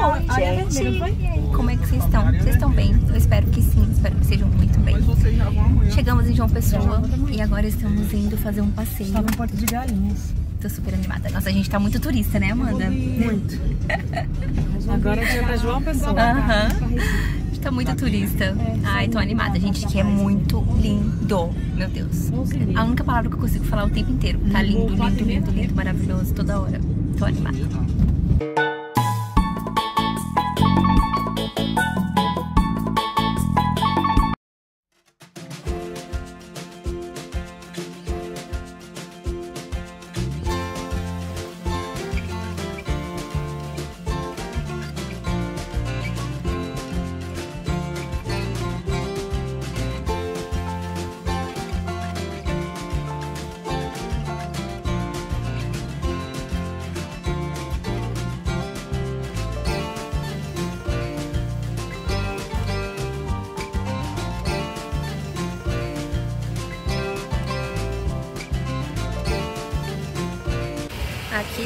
Oi, gente! Como é que vocês estão? Vocês estão bem? Eu espero que sim, espero que sejam muito bem. Chegamos em João Pessoa e agora estamos indo fazer um passeio. Estava em Porto de Galinhas. Tô super animada. Nossa, a gente tá muito turista, né, Amanda? Muito. Agora a gente vai pra João Pessoa. Aham. A gente tá muito turista. Ai, tô animada, gente, que é muito lindo. Meu Deus. A única palavra que eu consigo falar o tempo inteiro. Tá lindo, lindo, lindo, lindo, maravilhoso, toda hora. Tô animada.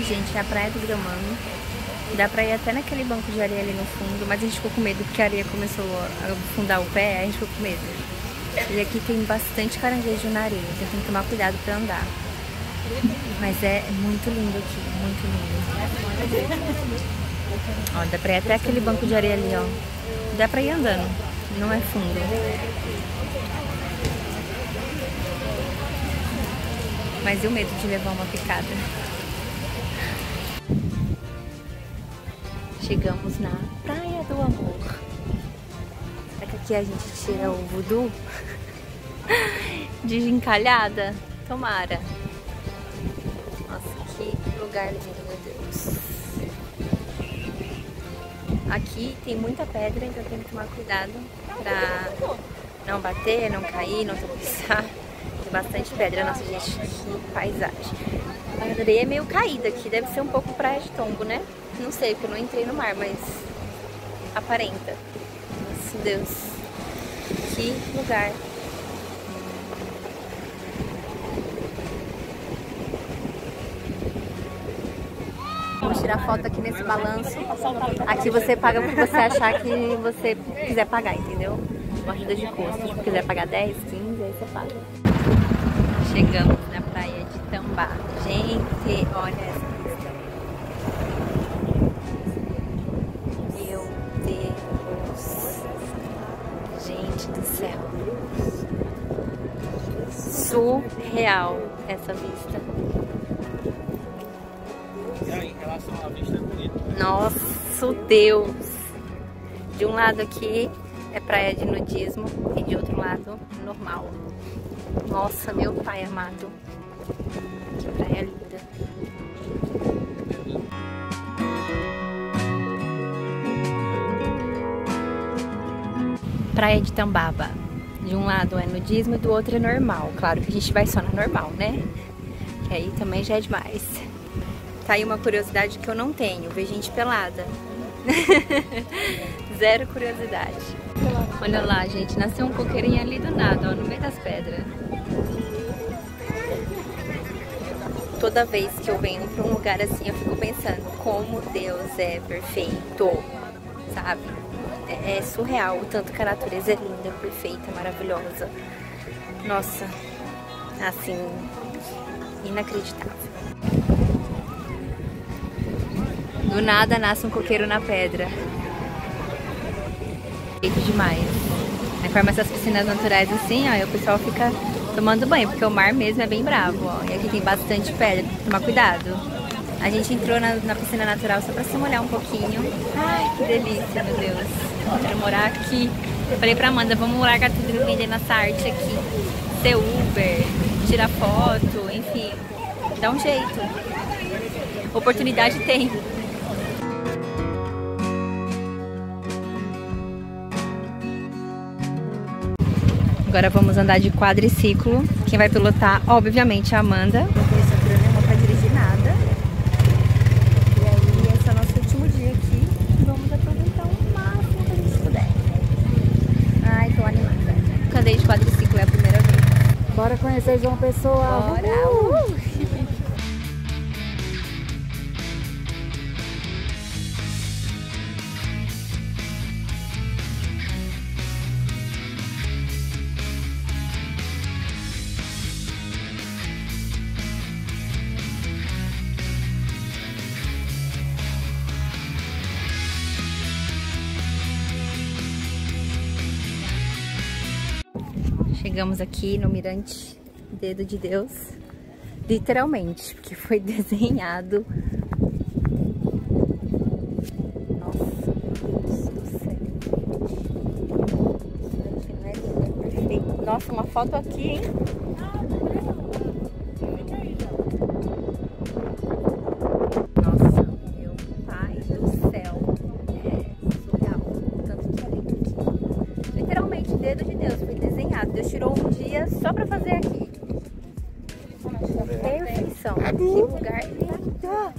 Gente, é a Praia do Gramano. Dá pra ir até naquele banco de areia ali no fundo, mas a gente ficou com medo porque a areia começou a afundar o pé, a gente ficou com medo. E aqui tem bastante caranguejo na areia, então tem que tomar cuidado pra andar. Mas é muito lindo aqui, muito lindo. Ó, dá pra ir até aquele banco de areia ali, ó. Dá pra ir andando, não é fundo. Mas e o medo de levar uma picada? Chegamos na Praia do Amor. Será que aqui a gente tira o voodoo de encalhada? Tomara. Nossa, que lugar lindo, meu Deus. Aqui tem muita pedra, então tem que tomar cuidado pra não bater, não cair, não tropeçar. Tem bastante pedra, nossa gente, que paisagem. A areia é meio caída aqui, deve ser um pouco praia de tombo, né? Não sei, porque eu não entrei no mar, mas aparenta. Nossa, Deus. Que lugar. Vamos tirar foto aqui nesse balanço. Aqui você paga o que você achar que você quiser pagar, entendeu? Uma ajuda de custo. Se quiser pagar 10, 15, aí você paga. Chegamos Gente, olha essa. Meu Deus. Gente do céu. Surreal essa vista. Em relação à vista, é bonito. Nosso Deus! De um lado aqui é praia de nudismo e de outro lado normal. Nossa, meu pai amado. Que praia linda. Praia de Tambaba. De um lado é nudismo e do outro é normal. Claro que a gente vai só na normal, né? Que aí também já é demais. Tá aí uma curiosidade que eu não tenho, ver gente pelada. Zero curiosidade. Olha lá, gente, nasceu um coqueirinho ali do nada, ó, no meio das pedras. Toda vez que eu venho pra um lugar assim, eu fico pensando como Deus é perfeito, sabe? É, é surreal o tanto que a natureza é linda, perfeita, maravilhosa. Nossa, assim, inacreditável. Do nada nasce um coqueiro na pedra. Feito demais. Aí forma essas piscinas naturais assim, ó, e o pessoal fica tomando banho, porque o mar mesmo é bem bravo, ó. E aqui tem bastante pedra, tem que tomar cuidado. A gente entrou na, na piscina natural só pra se molhar um pouquinho. Ai, que delícia, meu Deus. Eu quero morar aqui. Eu falei pra Amanda, vamos largar tudo e vender nossa arte aqui. Ser Uber, tirar foto, enfim. Dá um jeito. Oportunidade tem. Agora vamos andar de quadriciclo. Quem vai pilotar, obviamente, é a Amanda. Não tem cinturão pra dirigir nada. E aí, esse é o nosso último dia aqui. Vamos aproveitar o máximo que a gente puder. Ai, tô animada. Andei de quadriciclo, é a primeira vez. Bora conhecer João Pessoa. Bora! Uh! Chegamos aqui no Mirante Dedo de Deus. Literalmente, porque foi desenhado. Nossa, Deus do céu. É é. Nossa, uma foto aqui, hein? Tirou um dia só pra fazer aqui. Perfeição. Que lugar lindo.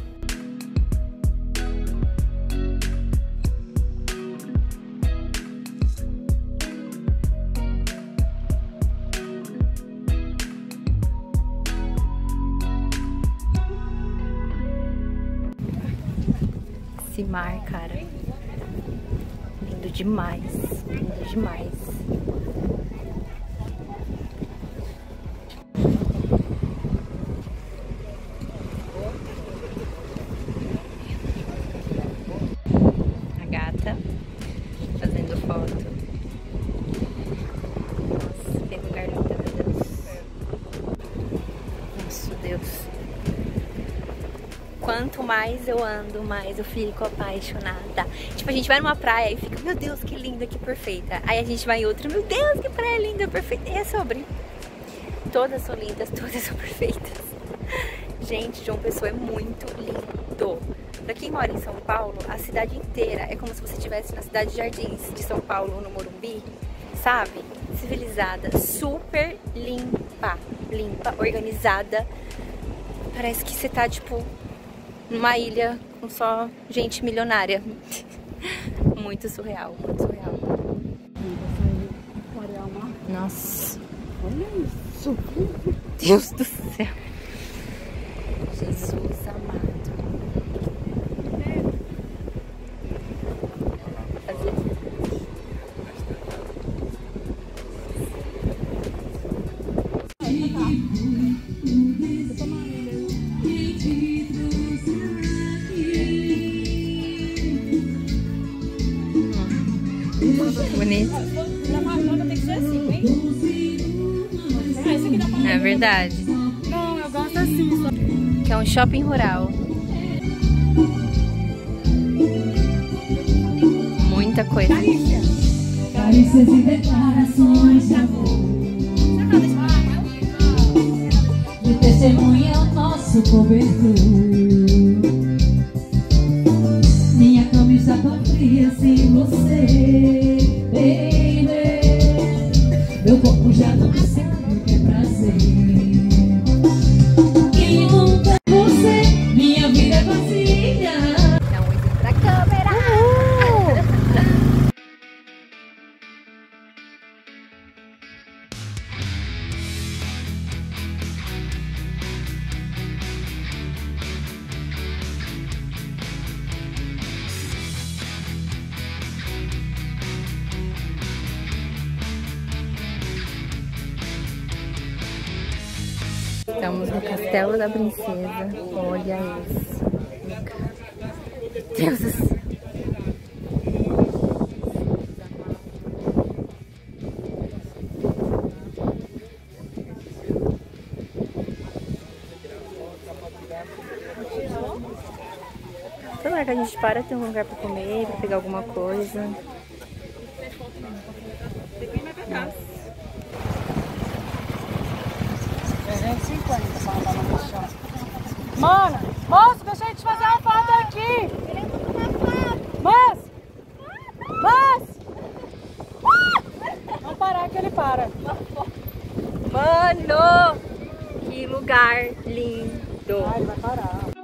Esse mar, cara. Lindo demais. Lindo demais. Mais eu ando, mais eu fico apaixonada. Tipo, a gente vai numa praia e fica, meu Deus, que linda, que perfeita. Aí a gente vai em outra, meu Deus, que praia linda, perfeita. E é sobre. Todas são lindas, todas são perfeitas. Gente, João Pessoa é muito lindo. Pra quem mora em São Paulo, a cidade inteira é como se você estivesse na cidade de Jardins de São Paulo, no Morumbi, sabe? Civilizada, super limpa, limpa, organizada. Parece que você tá, tipo, numa ilha com só gente milionária. muito surreal, muito surreal. Nossa. Olha isso. Deus do céu. É verdade. Não, eu gosto assim. Só... Que é um shopping rural. Muita coisa. Carícias e declarações de amor De testemunha é o nosso cobertor Minha cama está tão fria sem você Baby Meu corpo já não sabe o que é prazer Estamos no Castelo da Princesa. Olha isso. Deus do céu. Que a gente para tem um lugar pra comer, pra pegar alguma coisa. Mano, moço, deixa a gente fazer uma foto aqui. Moço! Moço! Vamos parar que ele para. Mano, que lugar lindo. Ah, ele vai parar.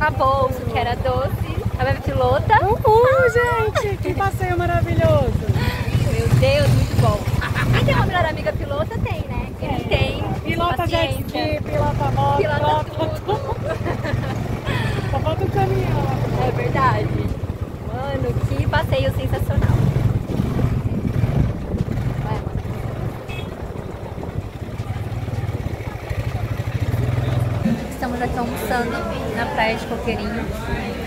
A bolsa que era doce, a bebê pilota. Uhul, gente! Que passeio maravilhoso! Meu Deus, muito bom. Ai, tem uma melhor amiga pilota tem, né? Quem não tem. Pilota jet ski, pilota moto, Pilota pilota tudo. Só falta o caminhão. É verdade. Mano, que passeio sensacional. Estamos aqui almoçando na praia de Coqueirinho.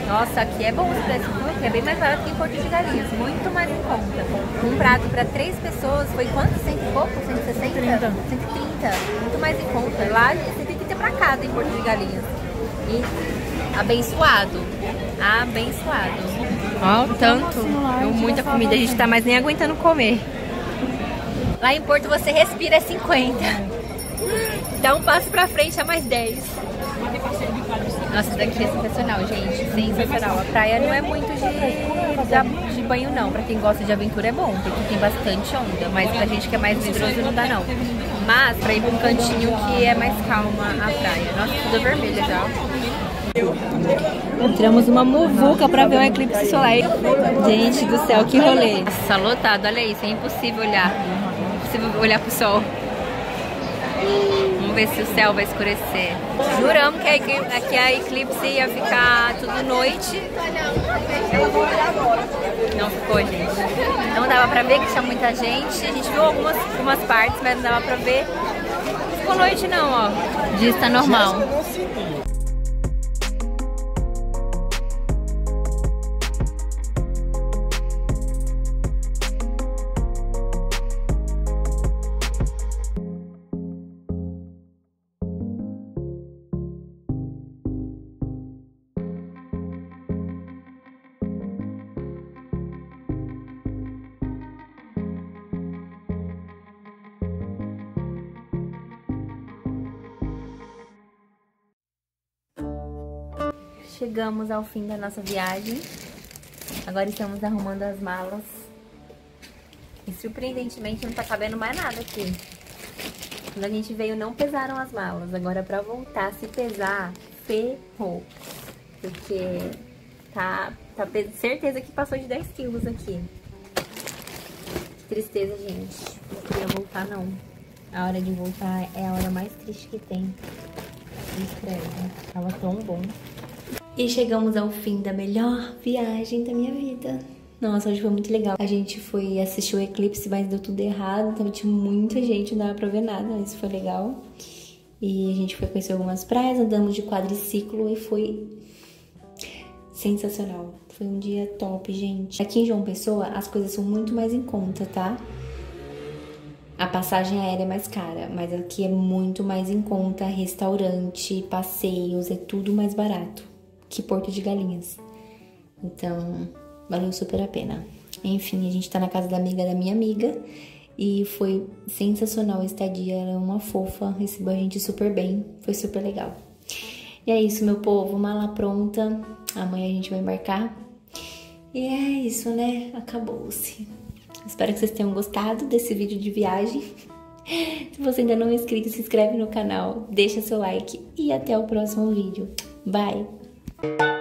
Nossa, aqui é bom esse preço, viu? Aqui é bem mais barato que em Porto de Galinhas, muito mais em conta. Um prato para três pessoas foi quanto? Cento e pouco? 160? 130. 130. Muito mais em conta. Lá é 130 para cada em Porto de Galinhas. E abençoado. Abençoado. Ó, o tanto. Deu muita comida, a gente tá mais nem aguentando comer. Lá em Porto você respira 50. Dá um passo pra frente é mais 10. Nossa, daqui é sensacional, gente. Sensacional. A praia não é muito de, de, de banho, não. Pra quem gosta de aventura é bom, porque tem bastante onda. Mas pra gente que é mais medroso não dá, não. Mas pra ir pra um cantinho que é mais calma a praia. Nossa, tudo vermelho já. Entramos uma muvuca pra ver o eclipse solar. Gente do céu, que rolê. Nossa, lotado, olha isso. É impossível olhar. Impossível olhar pro sol. Vamos ver se o céu vai escurecer. Juramos que a, que a eclipse ia ficar tudo noite. Não ficou, gente. Não dava pra ver que tinha muita gente. A gente viu algumas, algumas partes, mas não dava pra ver. Não ficou noite não, ó. O dia está normal. Chegamos ao fim da nossa viagem. Agora estamos arrumando as malas. E surpreendentemente não tá cabendo mais nada aqui. Quando a gente veio não pesaram as malas. Agora pra voltar, se pesar, ferrou. Porque tá, tá certeza que passou de 10 quilos aqui. Que tristeza, gente. Não queria voltar não. A hora de voltar é a hora mais triste que tem. Escreve. Tava tão bom. E chegamos ao fim da melhor viagem da minha vida. Nossa, hoje foi muito legal. A gente foi assistir o eclipse, mas deu tudo errado. Então tinha muita gente, não dava pra ver nada, mas foi legal. E a gente foi conhecer algumas praias, andamos de quadriciclo e foi sensacional. Foi um dia top, gente. Aqui em João Pessoa, as coisas são muito mais em conta, tá? A passagem aérea é mais cara, mas aqui é muito mais em conta. Restaurante, passeios, é tudo mais barato que Porto de Galinhas. Então, valeu super a pena. Enfim, a gente tá na casa da amiga da minha amiga e foi sensacional a estadia. Ela é uma fofa, recebeu a gente super bem, foi super legal. E é isso, meu povo, mala pronta. Amanhã a gente vai embarcar. E é isso, né? Acabou-se. Espero que vocês tenham gostado desse vídeo de viagem. Se você ainda não é inscrito, se inscreve no canal, deixa seu like e até o próximo vídeo. Bye!